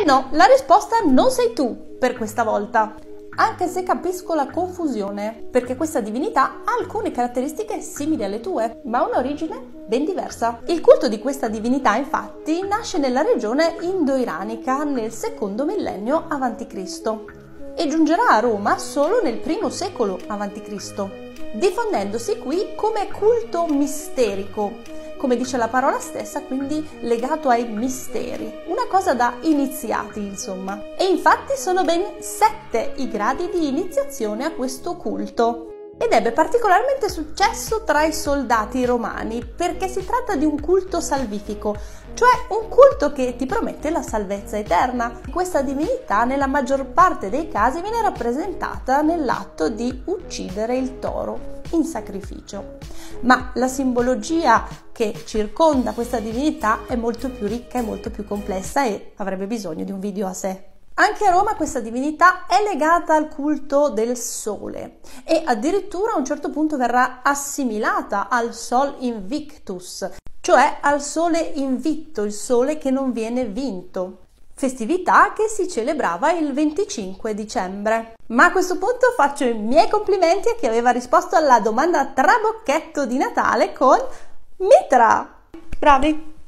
Eh no, la risposta non sei tu per questa volta. Anche se capisco la confusione, perché questa divinità ha alcune caratteristiche simili alle tue, ma ha un'origine ben diversa. Il culto di questa divinità, infatti, nasce nella regione indo-iranica nel secondo millennio a.C. e giungerà a Roma solo nel primo secolo a.C diffondendosi qui come culto misterico, come dice la parola stessa, quindi legato ai misteri, una cosa da iniziati insomma. E infatti sono ben sette i gradi di iniziazione a questo culto ed ebbe particolarmente successo tra i soldati romani perché si tratta di un culto salvifico, cioè un culto che ti promette la salvezza eterna. Questa divinità nella maggior parte dei casi viene rappresentata nell'atto di uccidere il toro in sacrificio. Ma la simbologia che circonda questa divinità è molto più ricca e molto più complessa e avrebbe bisogno di un video a sé. Anche a Roma questa divinità è legata al culto del sole e addirittura a un certo punto verrà assimilata al Sol Invictus, cioè al sole invitto, il sole che non viene vinto. Festività che si celebrava il 25 dicembre. Ma a questo punto faccio i miei complimenti a chi aveva risposto alla domanda trabocchetto di Natale con Mitra. Bravi!